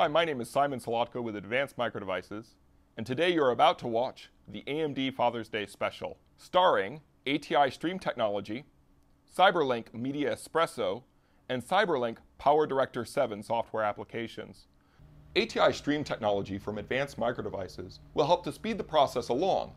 Hi, my name is Simon Solotko with Advanced Micro Devices, and today you're about to watch the AMD Father's Day special, starring ATI Stream Technology, Cyberlink Media Espresso, and Cyberlink PowerDirector 7 software applications. ATI Stream Technology from Advanced Micro Devices will help to speed the process along.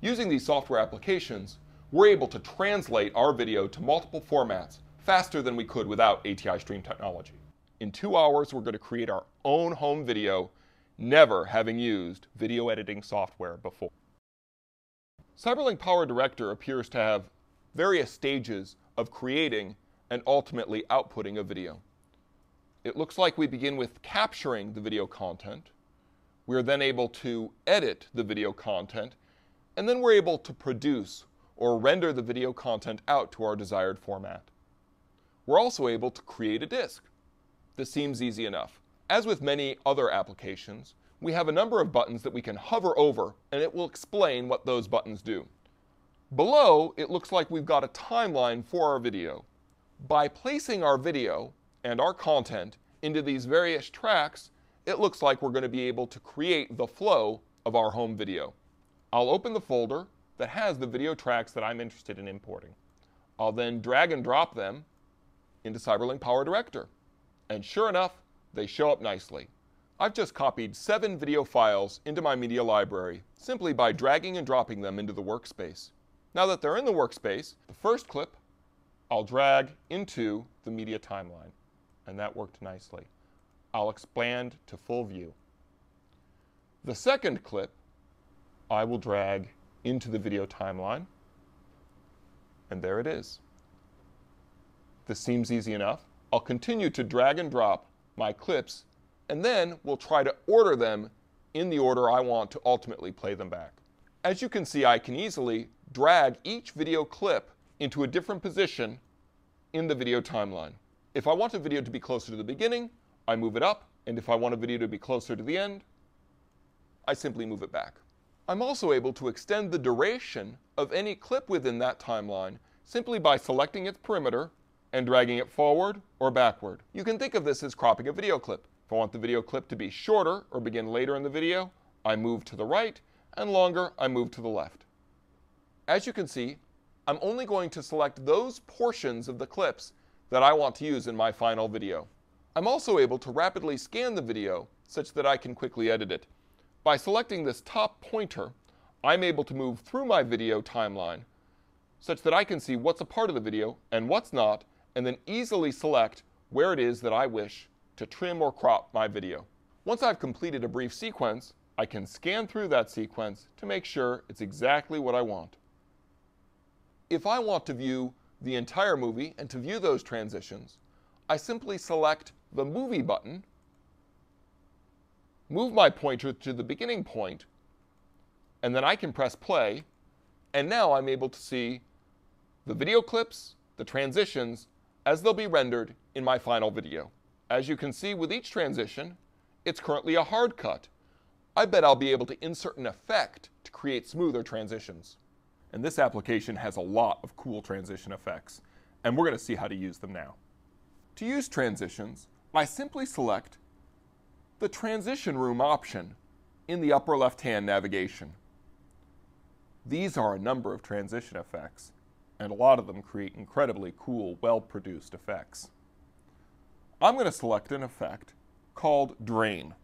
Using these software applications, we're able to translate our video to multiple formats faster than we could without ATI Stream Technology. In two hours, we're going to create our own home video, never having used video editing software before. Cyberlink PowerDirector appears to have various stages of creating and ultimately outputting a video. It looks like we begin with capturing the video content. We're then able to edit the video content, and then we're able to produce or render the video content out to our desired format. We're also able to create a disk. This seems easy enough. As with many other applications, we have a number of buttons that we can hover over and it will explain what those buttons do. Below, it looks like we've got a timeline for our video. By placing our video and our content into these various tracks, it looks like we're going to be able to create the flow of our home video. I'll open the folder that has the video tracks that I'm interested in importing. I'll then drag and drop them into Cyberlink PowerDirector. And sure enough, they show up nicely. I've just copied seven video files into my media library simply by dragging and dropping them into the workspace. Now that they're in the workspace, the first clip I'll drag into the media timeline, and that worked nicely. I'll expand to full view. The second clip I will drag into the video timeline, and there it is. This seems easy enough. I'll continue to drag and drop my clips, and then we'll try to order them in the order I want to ultimately play them back. As you can see, I can easily drag each video clip into a different position in the video timeline. If I want a video to be closer to the beginning, I move it up, and if I want a video to be closer to the end, I simply move it back. I'm also able to extend the duration of any clip within that timeline simply by selecting its perimeter and dragging it forward or backward. You can think of this as cropping a video clip. If I want the video clip to be shorter or begin later in the video, I move to the right, and longer, I move to the left. As you can see, I'm only going to select those portions of the clips that I want to use in my final video. I'm also able to rapidly scan the video such that I can quickly edit it. By selecting this top pointer, I'm able to move through my video timeline such that I can see what's a part of the video and what's not and then easily select where it is that I wish to trim or crop my video. Once I've completed a brief sequence, I can scan through that sequence to make sure it's exactly what I want. If I want to view the entire movie and to view those transitions, I simply select the movie button, move my pointer to the beginning point, and then I can press play, and now I'm able to see the video clips, the transitions, as they'll be rendered in my final video. As you can see with each transition, it's currently a hard cut. I bet I'll be able to insert an effect to create smoother transitions. And this application has a lot of cool transition effects, and we're going to see how to use them now. To use transitions, I simply select the Transition Room option in the upper left-hand navigation. These are a number of transition effects, and a lot of them create incredibly cool, well-produced effects. I'm going to select an effect called Drain.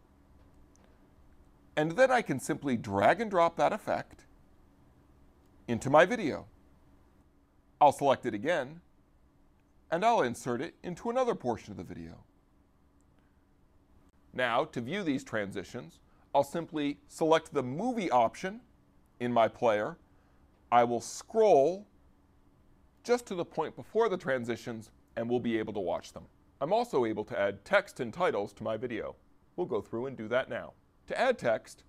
And then I can simply drag and drop that effect into my video. I'll select it again, and I'll insert it into another portion of the video. Now, to view these transitions, I'll simply select the movie option in my player. I will scroll just to the point before the transitions and we'll be able to watch them. I'm also able to add text and titles to my video. We'll go through and do that now. To add text,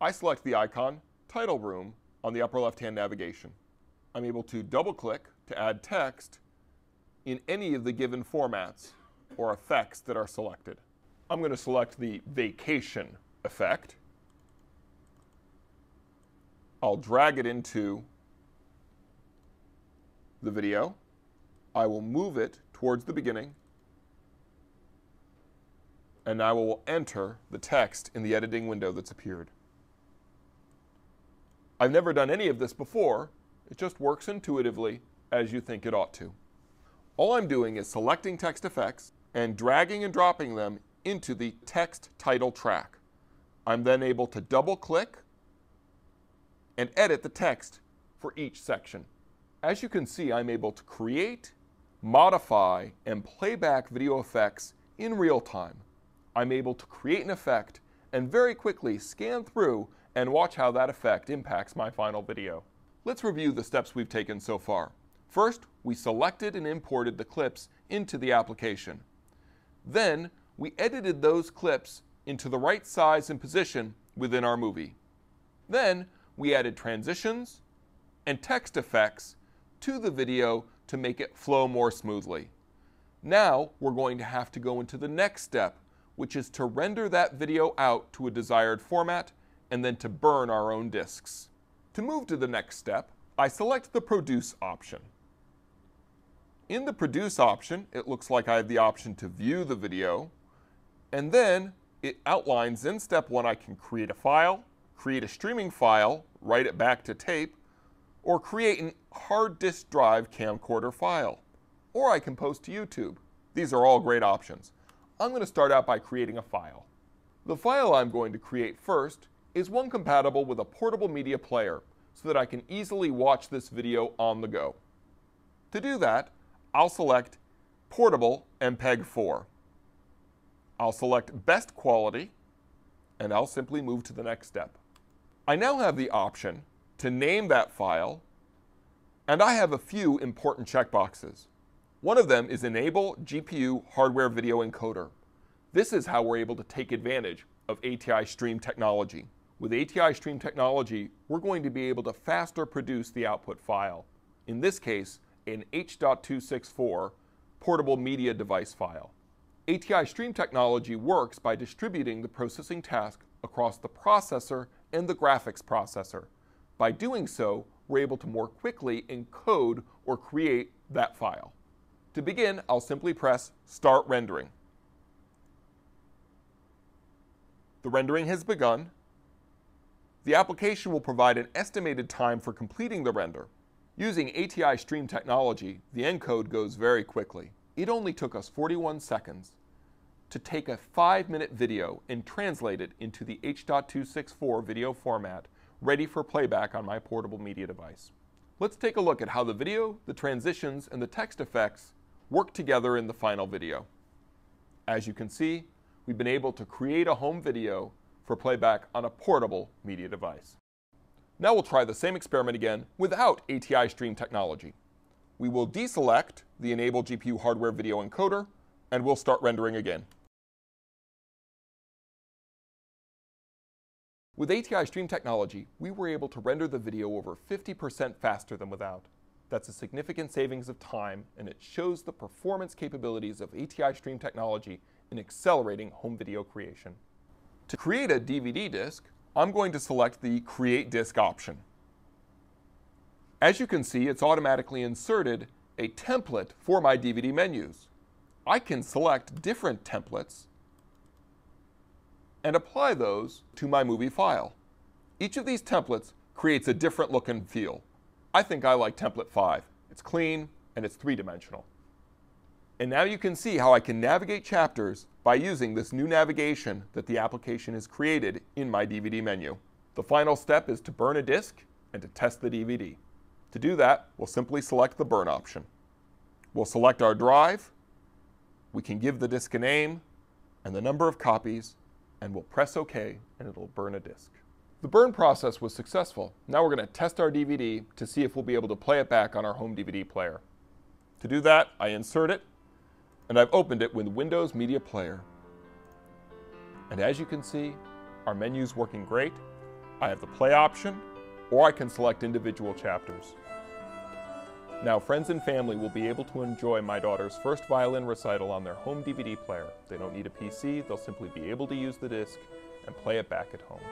I select the icon Title Room on the upper left-hand navigation. I'm able to double-click to add text in any of the given formats or effects that are selected. I'm going to select the Vacation effect. I'll drag it into the video. I will move it towards the beginning. and I will enter the text in the editing window that's appeared. I've never done any of this before. It just works intuitively as you think it ought to. All I'm doing is selecting text effects and dragging and dropping them into the text title track. I'm then able to double click and edit the text for each section. As you can see, I'm able to create, modify, and play back video effects in real time. I'm able to create an effect and very quickly scan through and watch how that effect impacts my final video. Let's review the steps we've taken so far. First, we selected and imported the clips into the application. Then, we edited those clips into the right size and position within our movie. Then, we added transitions and text effects to the video to make it flow more smoothly. Now, we're going to have to go into the next step, which is to render that video out to a desired format and then to burn our own disks. To move to the next step, I select the Produce option. In the Produce option, it looks like I have the option to view the video, and then it outlines in step one I can create a file, create a streaming file, write it back to tape, or create a hard disk drive camcorder file. Or I can post to YouTube. These are all great options. I'm going to start out by creating a file. The file I'm going to create first is one compatible with a portable media player so that I can easily watch this video on the go. To do that, I'll select Portable MPEG 4. I'll select Best Quality, and I'll simply move to the next step. I now have the option to name that file, and I have a few important checkboxes. One of them is Enable GPU Hardware Video Encoder. This is how we're able to take advantage of ATI Stream technology. With ATI Stream technology, we're going to be able to faster produce the output file. In this case, an H.264 portable media device file. ATI Stream technology works by distributing the processing task across the processor and the graphics processor. By doing so, we're able to more quickly encode or create that file. To begin, I'll simply press Start Rendering. The rendering has begun, the application will provide an estimated time for completing the render. Using ATI Stream technology, the encode goes very quickly. It only took us 41 seconds to take a 5-minute video and translate it into the H.264 video format ready for playback on my portable media device. Let's take a look at how the video, the transitions, and the text effects work together in the final video. As you can see, we've been able to create a home video for playback on a portable media device. Now we'll try the same experiment again without ATI Stream technology. We will deselect the Enable GPU hardware video encoder, and we'll start rendering again. With ATI Stream technology, we were able to render the video over 50% faster than without. That's a significant savings of time, and it shows the performance capabilities of ATI Stream technology in accelerating home video creation. To create a DVD disk, I'm going to select the Create Disk option. As you can see, it's automatically inserted a template for my DVD menus. I can select different templates and apply those to my movie file. Each of these templates creates a different look and feel. I think I like template 5. It's clean and it's three-dimensional. And now you can see how I can navigate chapters by using this new navigation that the application has created in my DVD menu. The final step is to burn a disk and to test the DVD. To do that, we'll simply select the burn option. We'll select our drive, we can give the disk a name and the number of copies, and we'll press OK and it'll burn a disk. The burn process was successful. Now we're going to test our DVD to see if we'll be able to play it back on our home DVD player. To do that, I insert it and I've opened it with Windows Media Player. And as you can see, our menu's working great. I have the play option, or I can select individual chapters. Now friends and family will be able to enjoy my daughter's first violin recital on their home DVD player. They don't need a PC, they'll simply be able to use the disc and play it back at home.